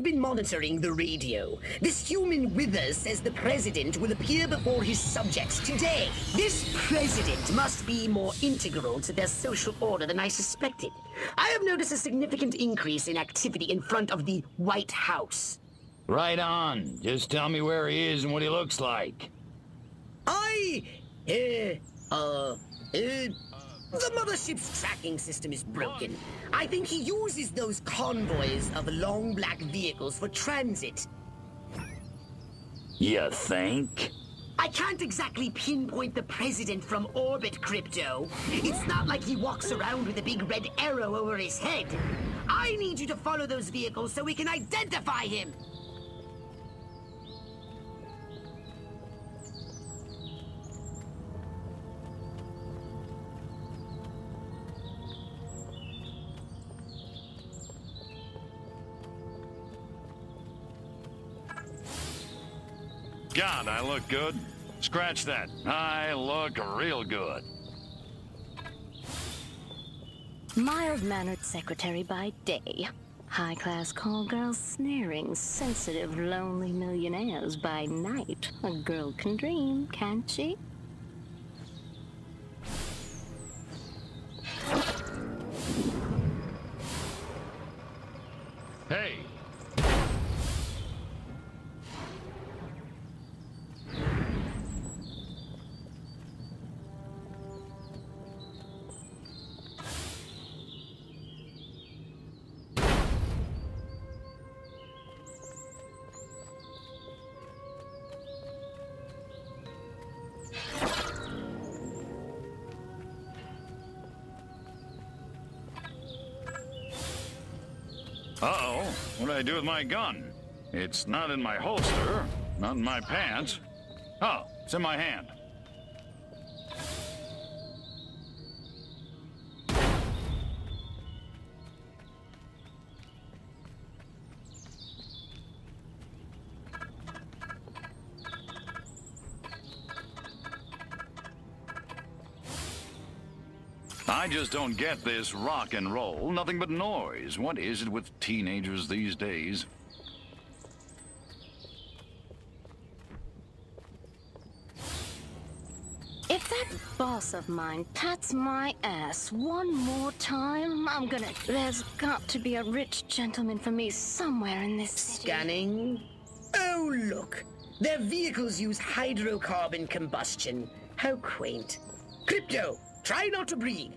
I've been monitoring the radio. This human Withers says the president will appear before his subjects today. This president must be more integral to their social order than I suspected. I have noticed a significant increase in activity in front of the White House. Right on. Just tell me where he is and what he looks like. I... Uh... Uh... Uh... The mothership's tracking system is broken. I think he uses those convoys of long black vehicles for transit. You think? I can't exactly pinpoint the president from orbit, Crypto. It's not like he walks around with a big red arrow over his head. I need you to follow those vehicles so we can identify him. God, I look good. Scratch that. I look real good. Mild-mannered secretary by day. High-class call girl snaring sensitive, lonely millionaires by night. A girl can dream, can't she? Uh-oh. What did I do with my gun? It's not in my holster, not in my pants. Oh, it's in my hand. I just don't get this rock and roll. Nothing but noise. What is it with teenagers these days? If that boss of mine pats my ass one more time, I'm gonna... There's got to be a rich gentleman for me somewhere in this city. Scanning. Oh, look. Their vehicles use hydrocarbon combustion. How quaint. Crypto, try not to breathe.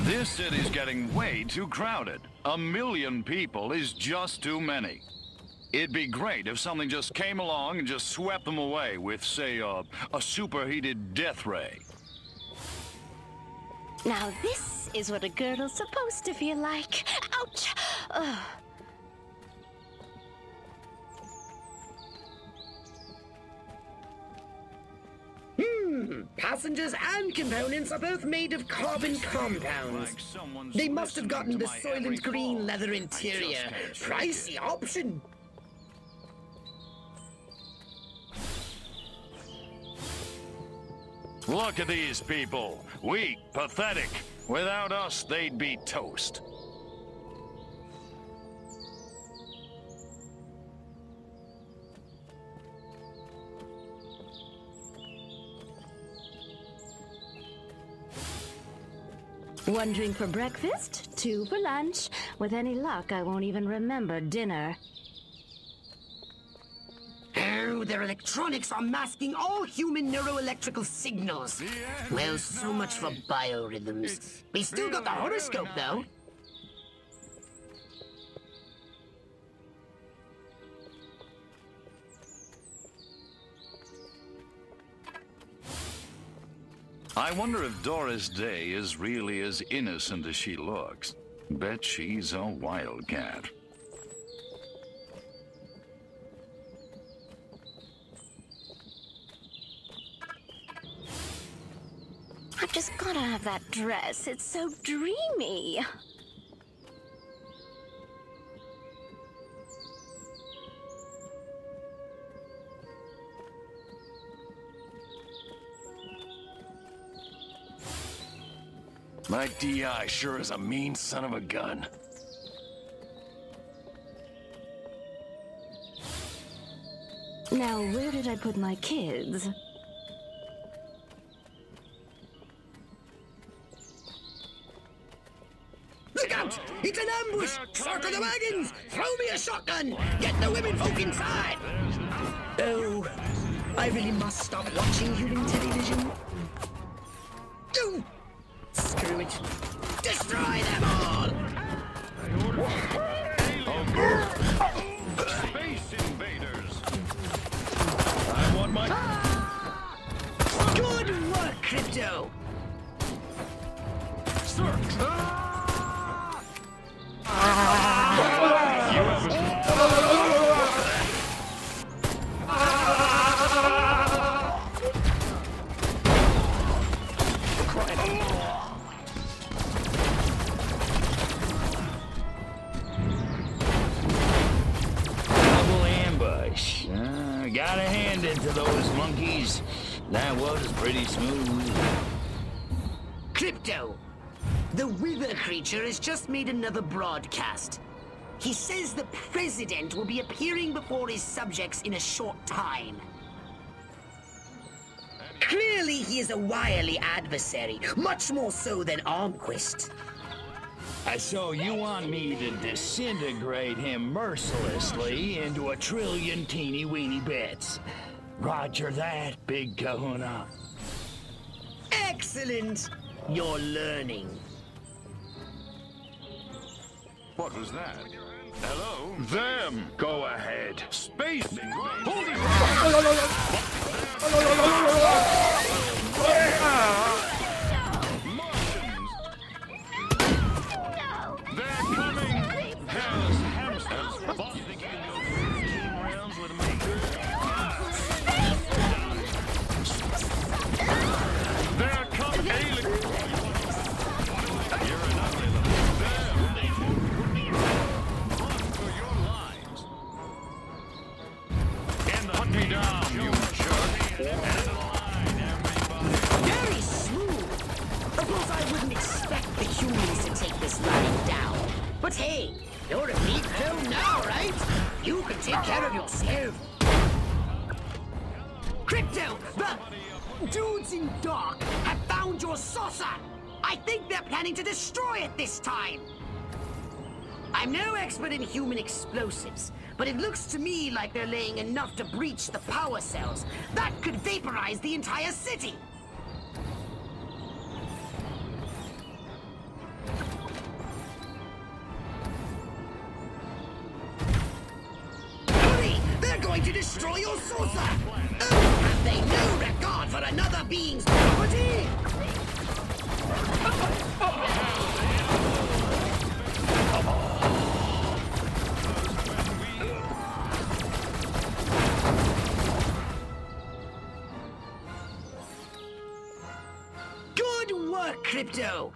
This city's getting way too crowded. A million people is just too many. It'd be great if something just came along and just swept them away with, say, a, a superheated death ray. Now this is what a girdle's supposed to feel like. Ouch! Ugh. Passengers and components are both made of carbon compounds. Like They must have gotten the my every Soylent Green thought. leather interior. just can't shake Pricey it. option. Look at these people. Weak, pathetic. Without us, they'd be toast. One drink for breakfast, two for lunch. With any luck, I won't even remember dinner. Oh, their electronics are masking all human neuroelectrical signals. Well, so much for biorhythms. We still got the horoscope, though. I wonder if Doris Day is really as innocent as she looks. Bet she's a wildcat. I've just gotta have that dress. It's so dreamy. My DI sure is a mean son of a gun. Now, where did I put my kids? Look out! It's an ambush! Circle the wagons! Throw me a shotgun! Get the women folk inside! Oh, I really must stop watching human television. Destroy them all! Space invaders! I want my... Good work, Crypto! Double to those monkeys. That was pretty smooth. Crypto! The Wither creature has just made another broadcast. He says the President will be appearing before his subjects in a short time. Clearly he is a wily adversary, much more so than Armquist. Uh, So you want me to disintegrate him mercilessly into a trillion teeny weeny bits? Roger that, big kahuna. Excellent! You're learning. What was that? Hello? Them! Go ahead. Space invaders! Martians! Humans to take this lying down. But hey, you're a meat film now, right? You can take care of yourself. Crypto, the dudes in dark have found your saucer. I think they're planning to destroy it this time. I'm no expert in human explosives, but it looks to me like they're laying enough to breach the power cells. That could vaporize the entire city. destroy your saucer! Oh, have they no regard for another being's property? Good work, Crypto!